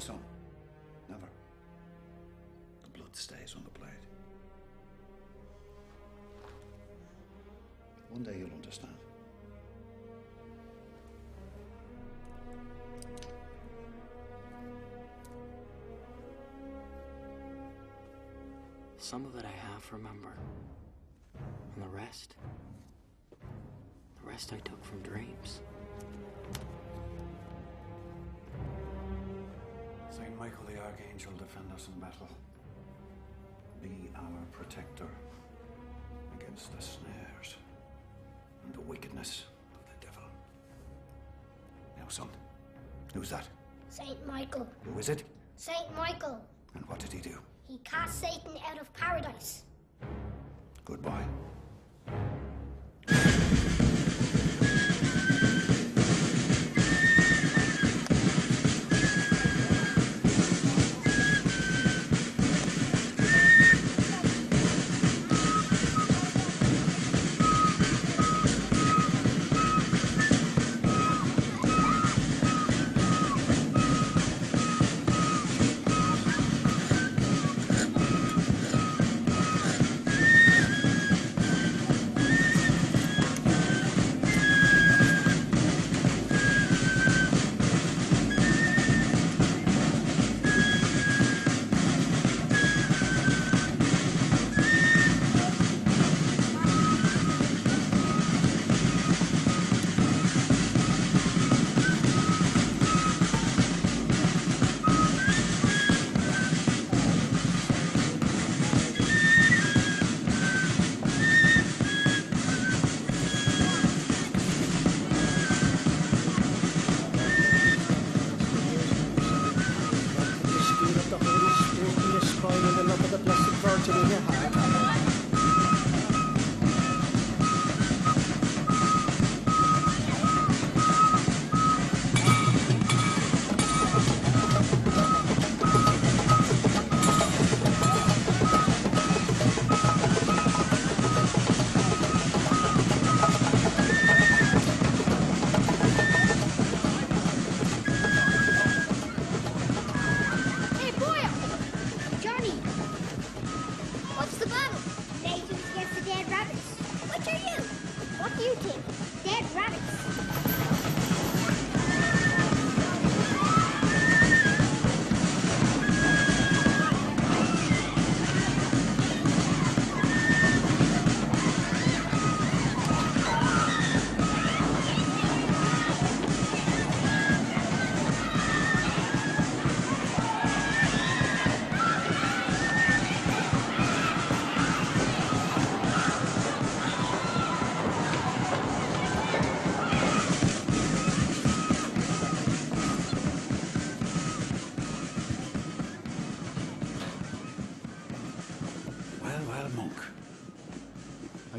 son. Never. The blood stays on the blade. One day you'll understand. Some of it I half remember. And the rest? The rest I took from dreams. Saint Michael the Archangel, defend us in battle. Be our protector against the snares and the wickedness of the devil. Now, son, who's that? Saint Michael. Who is it? Saint Michael. And what did he do? He cast Satan out of paradise. Goodbye.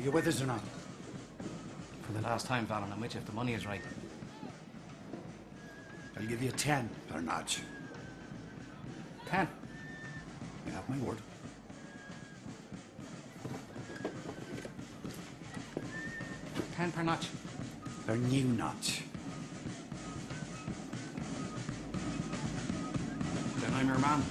Are you with us or not? For the last time, Vallon, I'm with you if the money is right. I'll give you ten per notch. Ten. You have my word. Ten per notch. Per new notch. Then I'm your man.